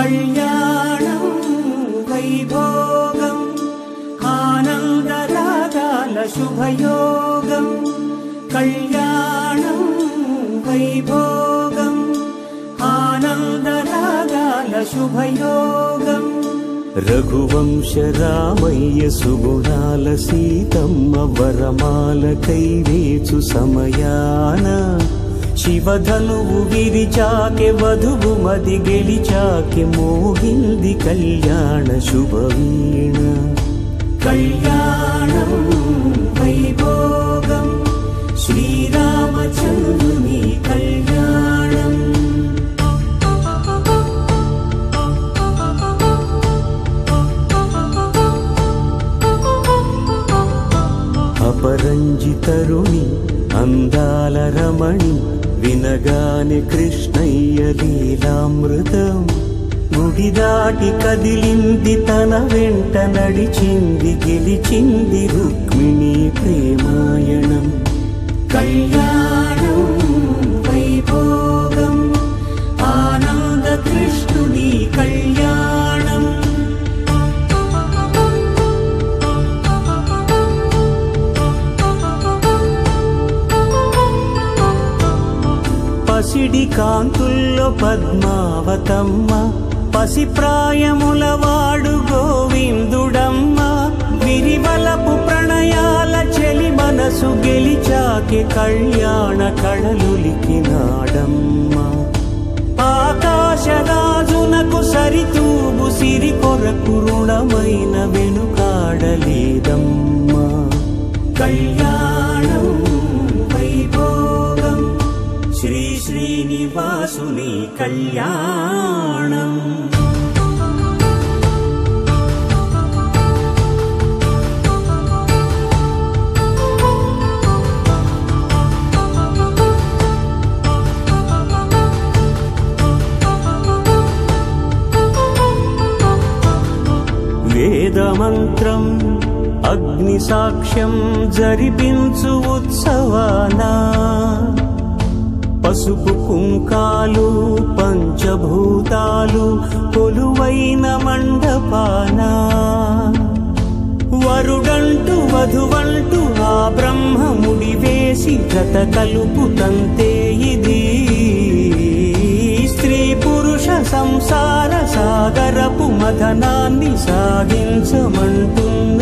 कल्याणं वैभोगं हानानरागालशुभयोगं कळ्याणं वैभोगं हानानरागालशुभयोगं रघुवंशरामय्य सुगुणालसीतं कैवेचु समयान। శివధనువు విరిచాకె వధువు మది గెలిచాకె మోగింది కళ్యాణ శుభవీణ. కళ్యాణం వైభోగం శ్రీరామచంద్రుని కళ్యాణం. అపరంజితరుణి అందాల రమణి వినగాని కృష్ణయ్య లీలామృతం. ముడిదాటి కదిలింది తన వెంట నడిచింది గెలిచింది రుక్మిణి ప్రేమాయణం. కళ్యాణ పసిడి కాంతుల్లో పద్మావతమ్మ పసిప్రాయముల వాడు గోవిందుడమ్మ. విరివలపు ప్రణయాల చెలి మనసు గెలిచాకి కళ్యాణ కళలులికినాడమ్మ ఆకాశరాజునకు సరితూబు సిరి కొరకు రుణమైన వెనుకాడలేదమ్మ. కళ్యాణ శ్రీనివాసుని కళ్యాణం. వేదమంత్రం అగ్ని సాక్ష్యం జరిపించు ఉత్సవానా. పసుపు కుంకాలు పంచభూతాలు కొలువైన మండపాన. వరుడంటూ వధువంటూ ఆ బ్రహ్మముడి వేసి గత కలుపుతంతే ఇది. స్త్రీ పురుష సంసార సాగరపు మథనాన్ని సాగించమంటున్న